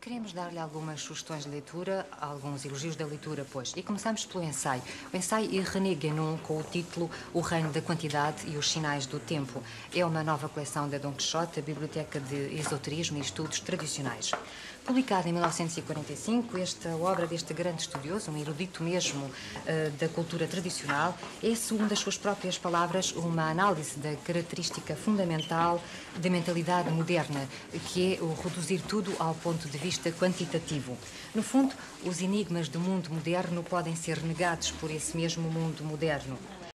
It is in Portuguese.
queremos dar-lhe algumas sugestões de leitura, alguns elogios da leitura, pois. E começamos pelo ensaio. O ensaio René Guénon, com o título O Reino da Quantidade e os Sinais do Tempo. É uma nova coleção da Dom Quixote, a Biblioteca de Esoterismo e Estudos Tradicionais. Publicada em 1945, esta obra deste grande estudioso, um erudito mesmo uh, da cultura tradicional, é, segundo as suas próprias palavras, uma análise da característica fundamental da mentalidade moderna, que é o reduzir tudo ao ponto de vista quantitativo. No fundo, os enigmas do mundo moderno podem ser negados por esse mesmo mundo moderno.